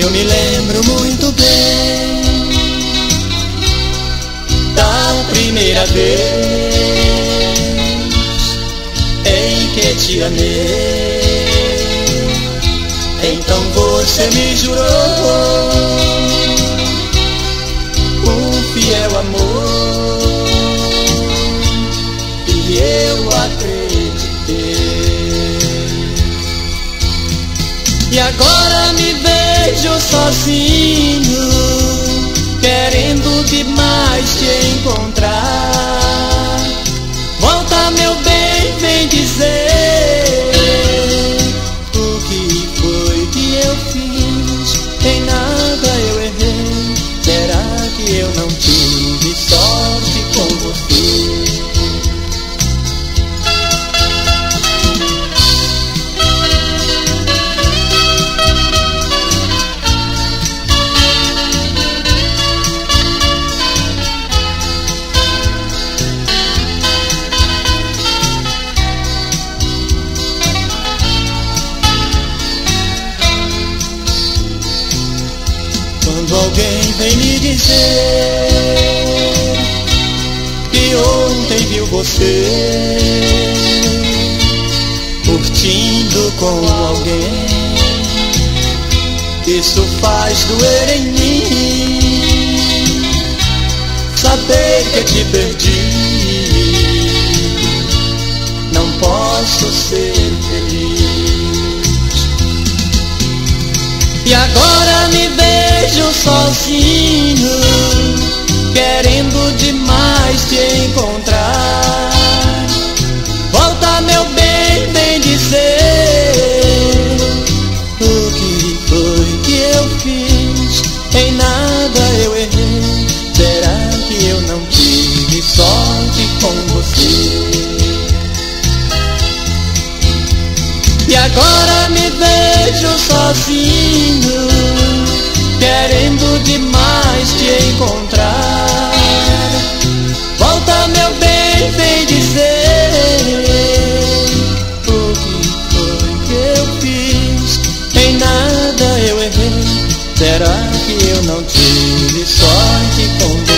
Eu me lembro muito bem da primeira vez em que te amei. Então você me jurou um fiel amor e eu acreditei. E agora me vejo sozinho, querendo demais te encontrar. Vem me dizer que ontem viu você curtindo com alguém, isso faz doer em mim. Saber que te perdi, não posso ser feliz. E agora Volta, meu bem, vem dizer o que foi que eu fiz. Em nada eu errei. Será que eu não tive sorte com você? E agora me vejo sozinho, que eu não tive sorte com